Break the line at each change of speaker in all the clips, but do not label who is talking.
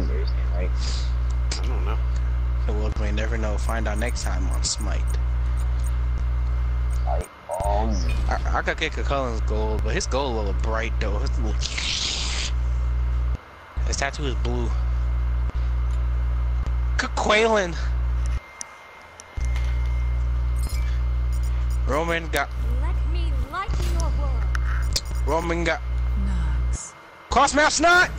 secondary skin, right?
I don't know.
Well, we may never know. Find out next time on Smite.
Like, all Z.
I, I could get Cullen's gold, but his gold a little bright though. His, little... his tattoo is blue. Quaylen. Roman got
Let me lighten your world.
Roman got
Nox.
cross map snot.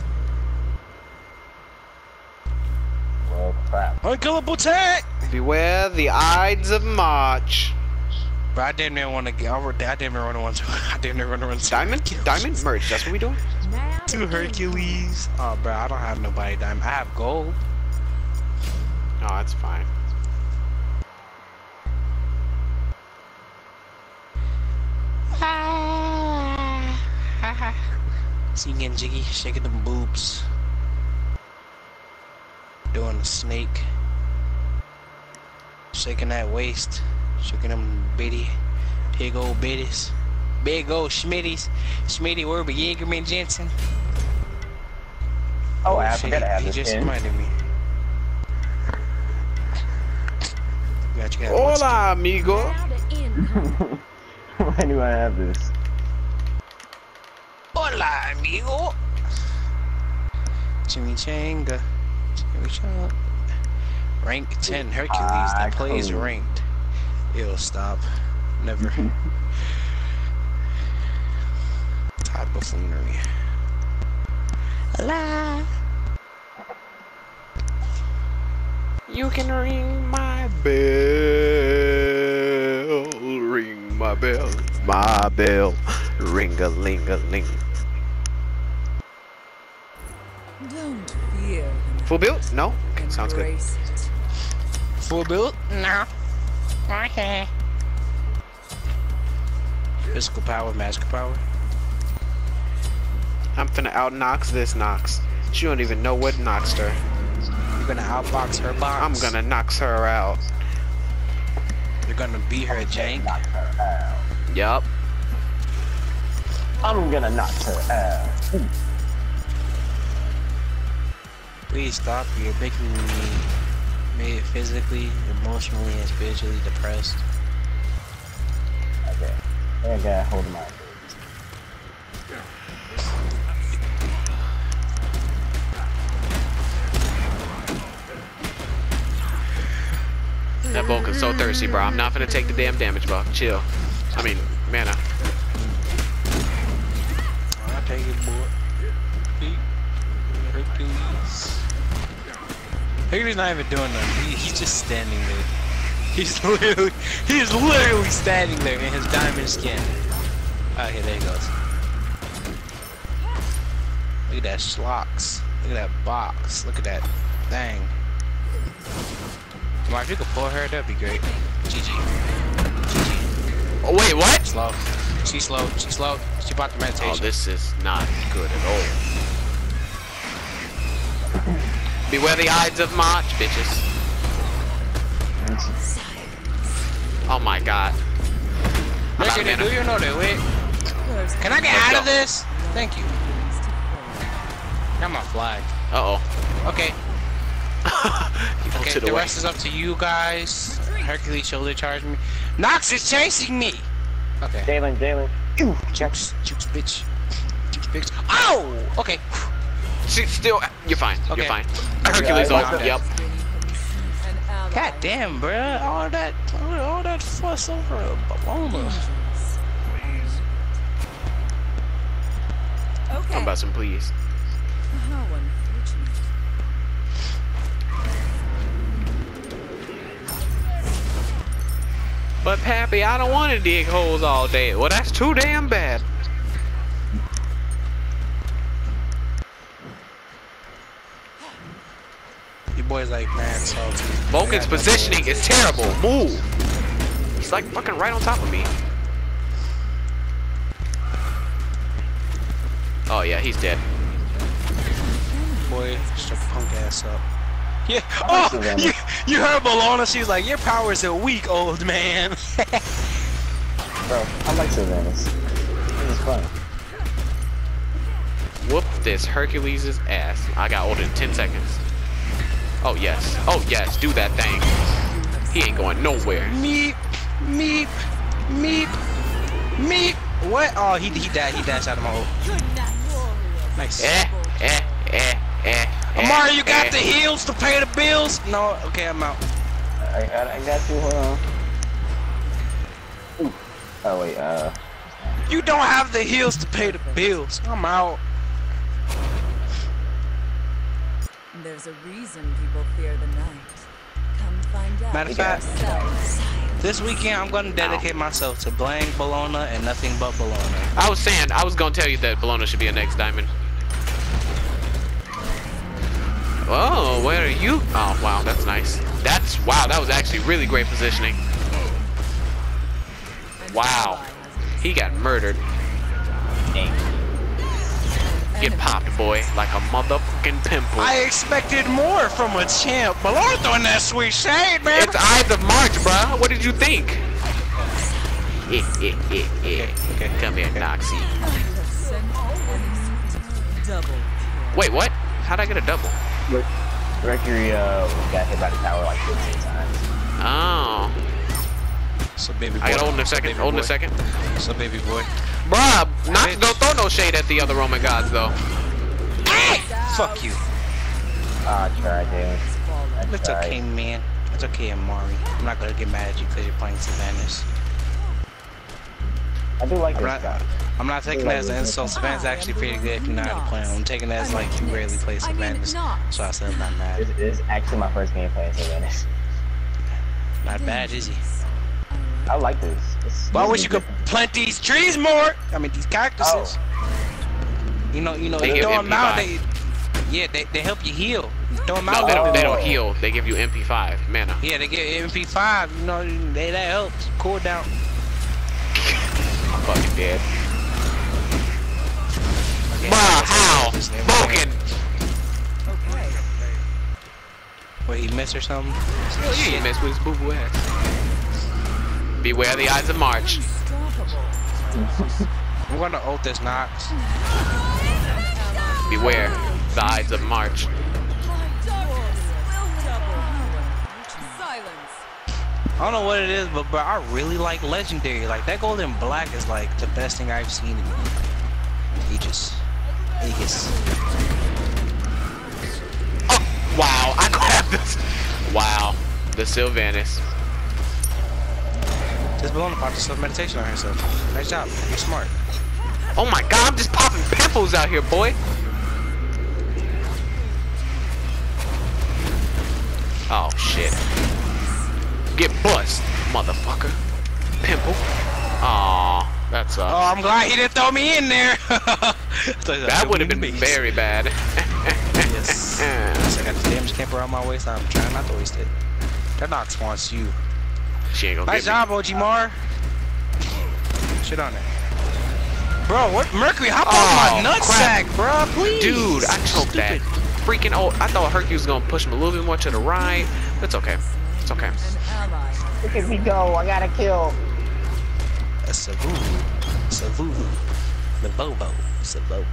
Well, crap.
Unkillable tag.
Beware the Ides of March.
But I damn near want to get. I damn near want to want to. I damn near want to run.
Diamond? Diamond merge. That's what we doing?
Two Hercules. Oh, bro, I don't have nobody diamond. I have gold.
No, that's fine.
Singing Jiggy, shaking them boobs. Doing the snake. Shaking that waist. Shaking them bitty, big old bitties. Big old schmitties. Schmitty Werber Jaegerman Jensen.
Oh, I
shit,
forgot to have
he
this
just
skin.
reminded me. Got you, got.
Hola, amigo.
Now the end comes.
Why do I have this?
Hola, amigo. Chimichanga. Chimichanga. Rank 10 Hercules
Ah,
that plays
cool.
ranked. It'll stop. Never. Todd buffoonery. Hola.
You can ring my bell. Ring my bell. My bell. Ring a ling a ling.
Don't fear.
Full build? No? Okay, sounds good.
It.
Full build? No. Okay. Physical power, magical power.
I'm finna out Nox this Nox. She don't even know what Noxed her.
You're gonna outbox her box.
I'm gonna Nox her out.
You're gonna beat her jank.
Knock her out.
Yup.
I'm gonna knock her out. Ooh.
Please stop. You're making me made physically, emotionally, and spiritually depressed.
Okay. I gotta hold my.
That Vulcan's so thirsty, bro. I'm not gonna take the damn damage, bro. Chill. I mean, mana.
Hercules not even doing nothing. He, he's just standing there. He's literally, he's literally standing there in his diamond skin. Ah, okay, there he goes. Look at that schlocks. Look at that box. Look at that thing. Mark, if you could pull her, that'd be great. GG. GG.
Oh, wait, what?
Slow. She's slow. She's slow. She bought the oh, meditation.
Oh, this is not good at all. Beware the Ides of March, bitches. Oh my god. I'm
Look
out
at
of
it.
mana.
Do you know that? Wait. Can I get
Let's
out
go.
of this? Thank you. Got my flag.
Uh-oh.
Okay. Okay. The
away.
rest is up to you guys. Hercules shoulder charge me. Nox is chasing me. Okay.
Jalen, Jalen. Ew.
Jukes, jukes, bitch. Jukes, bitch. Ow! Okay.
See, still, you're fine.
Okay.
You're fine. Hercules
I
off.
like
Yep.
An ally
God damn, bruh. All that, all, all that fuss over a Bellona.
dangerous. Okay.
Come about some please.
How unfortunate.
But Pappy, I don't want to dig holes all day. Well, that's too damn bad.
Boys like mad salty.
Vulcan's positioning is terrible. Move. He's like fucking right on top of me. Oh yeah, he's dead.
Boy, shut the punk ass up. Yeah. Oh, you, you heard Bellona? She's like, your powers are weak, old man.
Bro, I like Sylvanus. This is fun.
whoop this Hercules' ass. I got older in 10 seconds. Oh, yes. Oh, yes. Do that thing. He ain't going nowhere.
Meep, meep, meep, meep. What? Oh, he he died. He dashed out of my hole. Nice.
Eh, eh, eh, eh. eh,
Amari, you got
eh.
the heels to pay the bills? No. Okay, I'm out.
I got, I got you. Hold on. Ooh. Oh wait. Uh.
You don't have the heels to pay the bills. I'm out.
There's a reason people fear the night. Come find out.
Matter of fact, this weekend I'm gonna dedicate myself to Blank Bellona and nothing but Bellona.
I was saying, I was gonna tell you that Bellona should be a next diamond. Oh, where are you? Oh, wow, that's nice. That's, wow, that was actually really great positioning. Wow. He got murdered.
Dang.
Get popped, boy, like a motherfucking pimple.
I expected more from a champ. Bellona throwing that sweet shade, man.
It's Ides of March, bro. What did you think? Eh, eh, eh, eh.
okay,
Come here, Noxy.
You have sent enemies. Double kill.
Wait, what? How'd I get a double?
Look, Mercury uh got hit by the tower like 15 times.
Oh.
So baby boy.
I got hold in a second. Hold in a second.
So baby boy.
Bruh, not
Bitch.
don't throw no shade at the other Roman gods though.
Fuck you.
Ah, I tried, dude.
Fallen.
I
It's
tried.
okay, man. It's okay, Amari. I'm not gonna get mad at you because you're playing Sylvanus.
I do like
I'm
this
not,
guy.
I'm not taking that as an insult. Sylvanus actually pretty good if you know how to play him. I'm taking that as like you rarely play
Sylvanus.
So I said I'm not mad.
This is actually my first game playing Sylvanus.
Not bad, is he?
I like this. It's
Well, I wish you could plant these trees more. I mean, these cactuses. Oh. You know, you know,
They
you throw them out.
MP5.
They, yeah, they, they help you heal. You throw them
No,
out.
they don't. They
Oh.
don't heal. They give you MP5 mana.
Yeah, they get MP5. You know, they, that helps cool down.
I'm fucking dead.
Okay,
Bruh, how?
Just never.
Broken.
Okay.
What he missed or something?
Still, you ain't mess with his boo boo ass. Beware the eyes of March.
Unstoppable.
I'm gonna ult this Nox.
Beware the eyes of March.
I don't know what it is, but bro, I really like Legendary. Like that golden black is like the best thing I've seen in ages. Aegis.
Oh, wow! I grabbed this. Wow, the Sylvanus.
This balloon popped self meditation on herself. Nice job. You're smart.
Oh my God! I'm just popping pimples out here, boy. Oh shit! Get bust, motherfucker. Pimple. Aw, that's
Oh,
uh.
I'm glad he didn't throw me in there.
That would have been very bad.
Yes. I got this damage camp around my waist. I'm trying not to waste it. That Nox wants you.
She ain't gonna
Nice
get me.
job, OG Mar. Shit on it. Bro, what Mercury, hop
Oh,
off my oh,
crap.
nutsack, bro, please.
Dude, I choked that. Freaking oh, I thought Hercules was gonna push him a little bit more to the right. It's okay. It's okay.
An ally.
Look at me go. I got a kill.
A Savuvu. Savuvu. The Bobo. Savovo.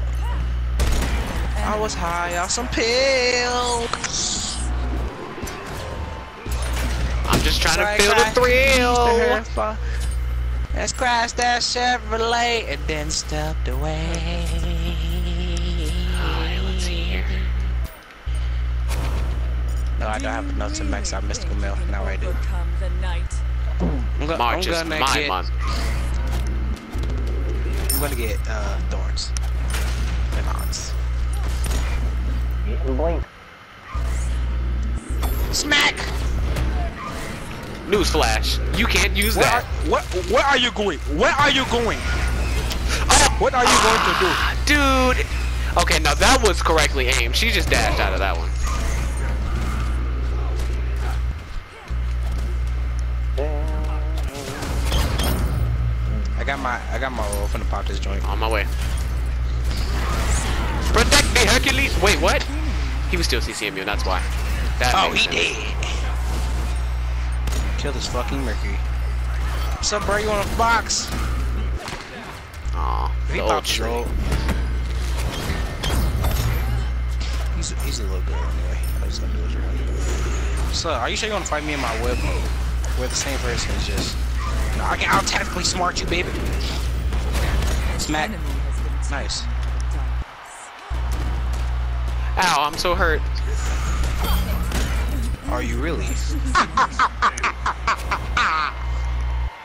I was high off some pills.
Just trying
So
to feel the thrill.
Used to her for- Let's crash that Chevrolet and then stepped away.
Alright, let's see here.
No, I don't have enough to max out Mystical Mail. Now I do.
Overcome the night.
March is my
get,
month.
I'm gonna get uh, Thorns. And Ox.
Getting blink.
Smack!
Newsflash, you can't use
Where
that.
are, what, where are you going? Where are you going? What are you going to do?
Ah, Dude. Okay, now that was correctly aimed. She just dashed out of that one.
I got my I got my roll finna pop this joint.
On my way. Protect me, Hercules! Wait, what? He was still CCMU, that's why. That
Oh, he
sense.
did. Kill this fucking Mercury. What's up, bro? You want a box?
Aw, the old
pops his
tree.
roll. he's he's a little girl anyway. I just gonna do his run. So, are you sure you want to fight me in my web? We're the same person. It's just. No, I can, I'll tactically smart you, baby. Smack.
Enemy has been taken
Nice.
Ow, I'm so hurt.
Are you really?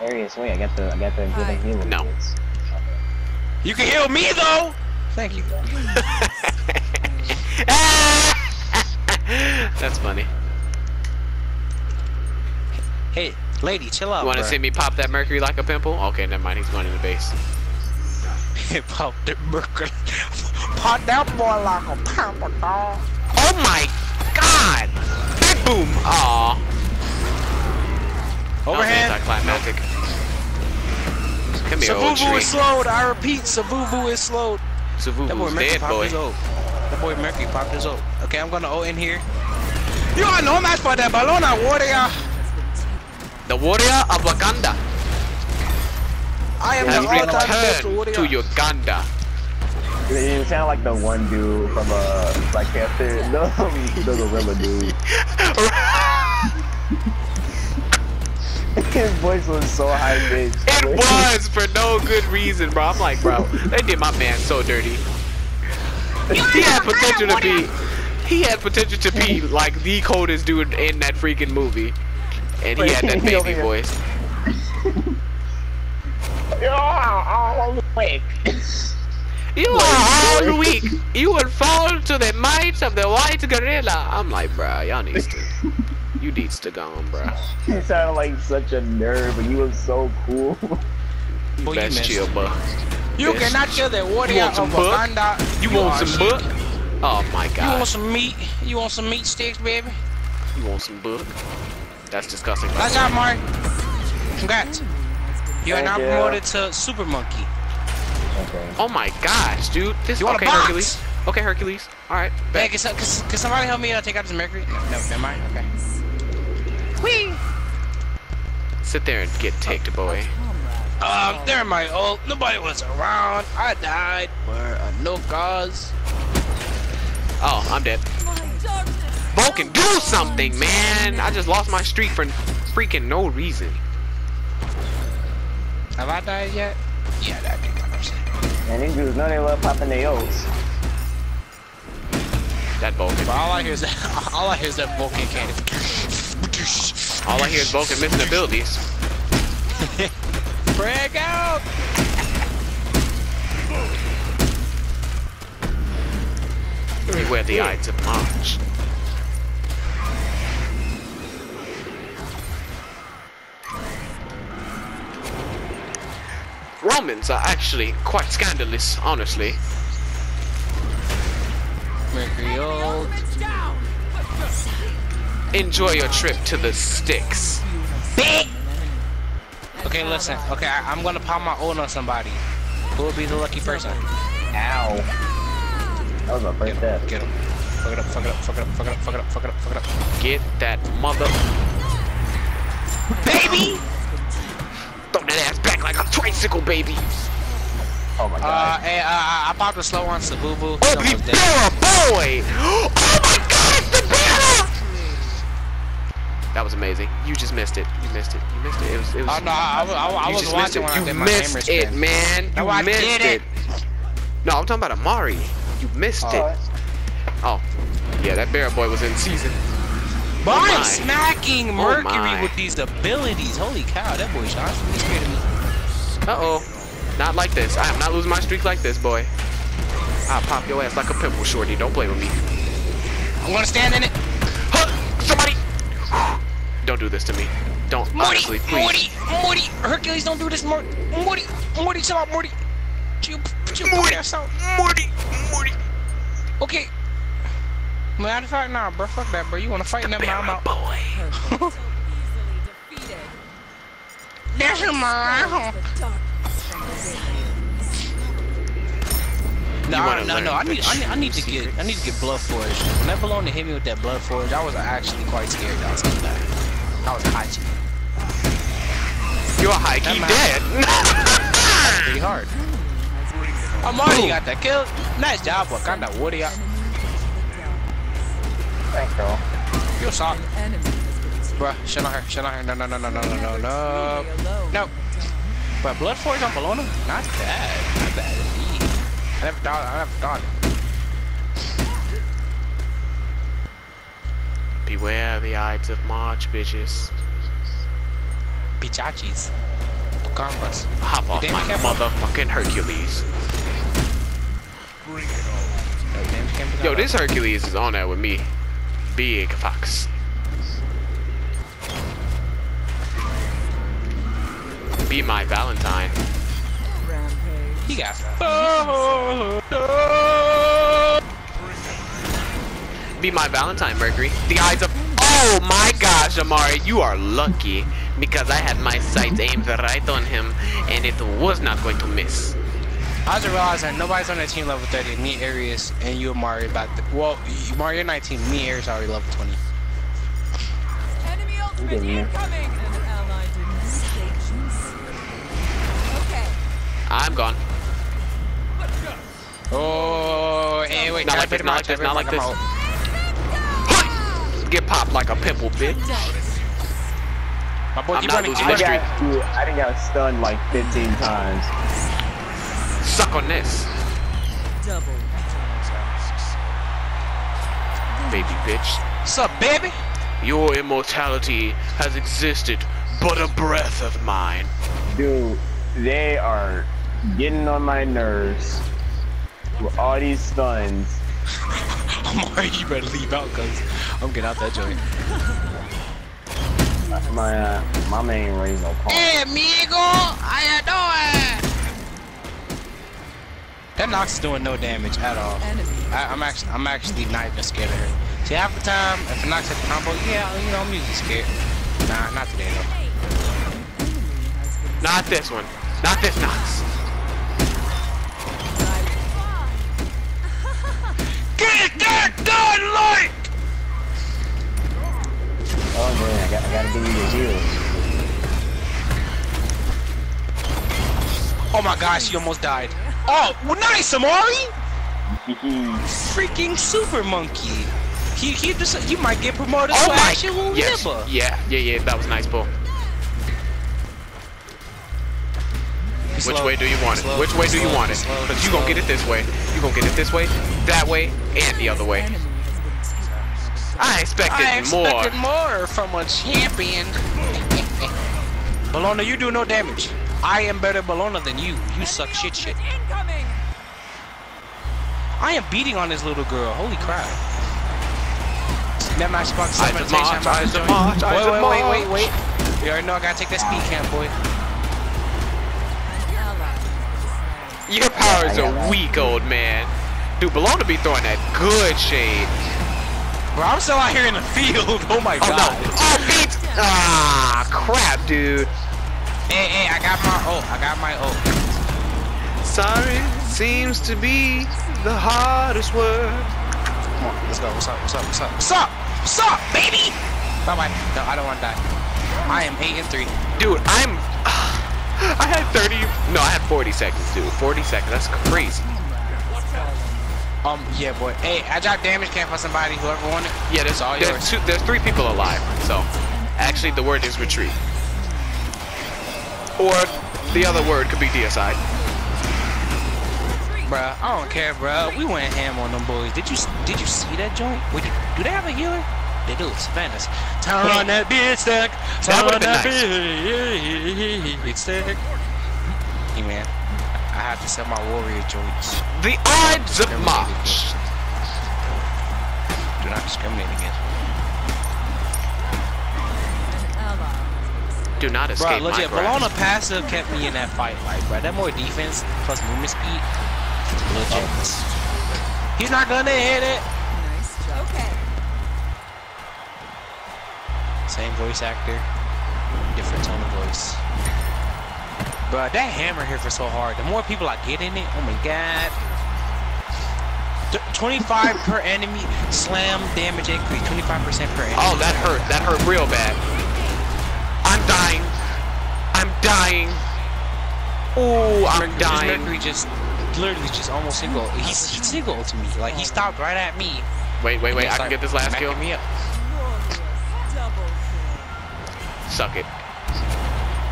Arius, wait, I got the, I got the
Hi.
good healing.
No.
bits.
You can heal me though. Thank you.
That's funny.
Hey, lady, chill out.
You want to
bruh.
see me pop that mercury like a pimple? Okay, never mind. He's going in the base.
Pop the mercury. Pop that boy like a pimple dog.
Oh my god! Big boom! Aw.
Overhand.
Anticlimactic. Come here, old
Savuvu
tree.
is slowed. I repeat, Savuvu is slowed. That boy
Savuvu's
Mercury
dead,
popped
boy.
his. That boy Mercury popped his ult. Okay, I'm gonna ult in here. You are no match for that Bellona warrior.
Has been taken.
The warrior of Wakanda
I am
has
the all-time best warrior.
to Uganda.
You sound like the one dude from uh, Black Panther, the, the gorilla dude. His voice was so high pitched.
It was for no good reason, bro. I'm like, bro, they did my man so dirty. He had potential to be, he had potential to be like the coldest dude in that freaking movie, and he had that
He over
baby
here.
voice. You are all weak. You will fall to the might of the white gorilla. I'm like, bro, y'all needs to, you needs to go on, bro.
He sounded like such a nerd, but he was so cool.
You
Boy, you
best chill, bro.
You
Bitch.
cannot kill the warrior
You want some
of
book?
Wakanda.
You
are
want some
shit.
book? Oh my god.
You want some meat? You want some meat sticks, baby?
You want some book? That's disgusting.
Nice job, Mark. Congrats.
Enemy has been
You are now
you.
promoted to Super Monkey.
okay.
Oh my gosh, dude. This
You want a
okay,
box?
Hercules. Okay, Hercules. All right.
Hey, can, can, can somebody help me uh, take out this Mercury? No, no, never mind. Okay. Whee!
Sit there and get ticked, boy.
comrade.
Um, there my ult. Nobody was around. I died for uh, no cause.
Oh, I'm dead.
My.
Vulcan, do something, man. I just lost my streak for freaking no reason.
Have I died yet? Yeah, that did 100%.
And these dudes know they love popping their oats.
That Vulcan.
But all I hear is that all I hear is that Vulcan cannon.
All I hear is Vulcan missing abilities.
Frag out!
Beware the Ides of March. Romans are actually quite scandalous, honestly.
Mercury ult.
Enjoy your trip to the sticks. Big.
Okay, listen. Okay, I, I'm gonna pop my ult on somebody. Who will be the lucky person?
Ow. That was my first death.
Get him. Fuck it up, fuck it up, fuck it up, fuck it up, fuck it up, fuck it up, fuck it up.
Get that mother.
Baby!
Throw that ass back like a tricycle, baby.
Oh my
Uh,
god.
hey, uh, I popped a slow on Sabubu.
Oh, the bearer boy! Oh my god, the bearer! That was amazing. You just missed it. You missed it. You missed it. It was. It was
Oh no, I, was- I, I was
just missed
watching
it.
when I
You
did my
missed
gamer
it, man. You
No, I
missed
did
it.
it.
No, I'm talking about Amari. You missed
Oh.
it. Oh, yeah, that bear boy was in season.
But
Oh
I'm
my.
smacking
Oh
Mercury
my.
with these abilities. Holy cow, that boy's honestly scared of me.
Uh oh, not like this. I am not losing my streak like this, boy. I'll pop your ass like a pimple, shorty. Don't play with me.
I'm gonna stand in it.
Huh, somebody. Don't do this to me. Don't
Morty,
honestly, please.
Morty, Morty, Hercules, don't do this, Morty, Morty, Morty, chill out, Morty. Chill, chill,
Morty.
ass out.
Morty, Morty.
Okay. Matter of fact, nah, bro, fuck that, bro. You wanna fight? Never mind, I'm out.
boy.
Perfect. so easily defeated.
That's him, man.
The darkness.
No, no, no. I need, I need, I need to get, I need to get blood forge. When that balloon hit me with that blood forge, I was actually quite scared. That I was gonna die. I was hot.
You're high key
That
dead.
Pretty hard. I'm already got that kill. Nice job, Wakanda Warrior.
Thanks, girl.
You saw.
An enemy has.
Bruh, shit on her, shit on her. No, no, no, no, no, no, no, no. No.
in the dark.
But Blood Forge on Bellona? Not bad. Not bad indeed. I never thought, I never thought.
Beware the Ides of March, bitches.
Pichachis. Gambas.
Hop off my motherfucking Hercules. Yo, this Hercules is on that with me. Big fox. Be my Valentine.
He got
Be my Valentine, Mercury. The eyes of. Oh my gosh, Amari, you are lucky because I had my sights aimed right on him and it was not going to miss.
I just realized that nobody's on that team level 30. Me, Arius, and you, Amari, about the, well, you- Mario, you're 19. Me, Arius, already level 20.
Enemy ultimate incoming! An ally didn't stations. Okay.
I'm gone.
Oh, hey, wait,
Not like this, not like this, not like this.
Out?
Get popped like a pimple, bitch.
My boy,
I'm
keep running,
losing
keep
this
running.
streak.
Dude, I didn't got stunned like 15 times.
Suck on this,
Double.
baby bitch.
What's up, baby?
Your immortality has existed but a breath of mine.
Dude, they are getting on my nerves with all these stuns.
Amari, you better leave out, cause I'm getting out that joint.
That's My uh, my main raise no call.
Hey, amigo, how you doing? That Nox is doing no damage at all. I, I'm actually, I'm actually not even scared of her. See, half the time, if Nox hit the combo, yeah, you know, I'm usually scared. Nah, not today though.
Enemy has been
Not this one. Not this Nox.
Get that done, like!
Oh man, I, got, I gotta give you the heal.
Oh my gosh, she almost died. Oh, well, nice, Amari!
Hehe.
Freaking super monkey. He, he just, he might get promoted
Oh
to
my.
actual
Yes.
Nibba.
Yeah. Yeah. Yeah. That was nice, bull. Which way do you want it? Which way do you want it?
Slow.
Because you gonna get it this way. You gonna get it this way, that way, and the other way. I expected,
I
more.
expected more from a champion. Bellona, you do no damage. I am better Bellona than you. You suck shit shit. I am beating on this little girl. Holy crap. That match box
Eyes of March, eyes of March, eyes
Wait,
of
wait, wait, wait,
March.
wait. You already know I gotta take that speed camp, boy.
An ally has been slain.
Your powers
I got
are weak, old man. Dude, Bellona be throwing that good shade.
Bro, I'm still out here in the field. Oh my
Oh
god.
no! Oh, beat! Ah, crap, dude.
Hey, hey, I got my ult. I got my ult.
Sorry seems to be the hardest word.
Come on, let's go. What's up? What's up? What's up? What's up? What's up, baby? Bye bye. No, I don't want to die. I am eight and three.
Dude, I'm. I had 30. No, I had 40 seconds, dude. 40 seconds. That's crazy.
Um, yeah, boy. Hey, I dropped damage camp for somebody. Whoever wanted.
Yeah, there's
all
there's
yours.
two, there's three people alive. So, actually, the word is retreat. Or the other word could be DSI.
Bruh, I don't care, bruh. We went ham on them boys. Did you did you see that joint? Would you, do they have a healer? They do. Sylvanus. Turn on that bitch stack. Turn
That
on that bitch stack. Hey man, I have to sell my warrior joints.
The Ides of March.
Do not discriminate against me.
An ally has been slain.
Do not escape my
legit,
grasp.
Bellona passive kept me in that fight. Like, bro, that more defense plus movement speed. Legit. He's not gonna hit it.
Nice job. Okay.
Same voice actor, different tone of voice. Bro, that hammer here for so hard. The more people I get in it, oh my god. Th- 25 per enemy slam damage increase. 25% per enemy.
Oh, that hurt. That hurt real bad. I'm dying. I'm dying. Ooh, I'm
Mercury,
dying.
Mercury just literally just almost single. He's he single to me. Like he stopped right at me,
Wait, wait, wait. I can get this last kill.
Me up.
Glorious double kill.
Suck it.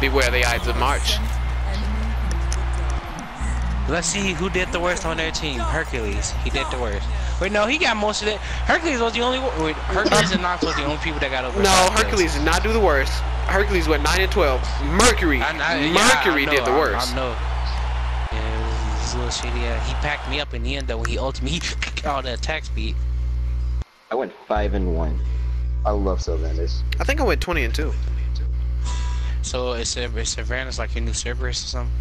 Beware the Ides of March.
Let's see who did the worst on their team. Hercules. He did the worst. Wait, no, he got most of it. Hercules was the only one. Wait, Hercules and Nox was the only people that got over.
No. Hercules did not do the worst. Hercules went 9 and 12. Mercury.
I- I- yeah,
Mercury
I know,
did the worst.
I, know. Yeah, this little shit. Yeah, he packed me up in the end though. When he ultimately he all the attack speed.
I went five and one. I love Sylvanus.
I think I went 20 and 2.
So is Cer- is Cervantes like your new Cerberus or something?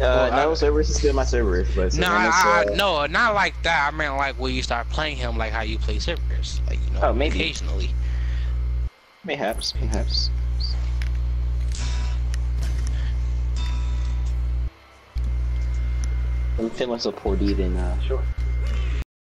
Uh,
Well,
no,
I-
Cerberus is still my Cerberus, but
No, I, I,
uh,
no, not like that. I mean, like when you start playing him, like how you play Cerberus, like you know,
Oh, maybe.
occasionally.
Mayhaps, mayhaps. I'm feeling so poor D then, uh, sure.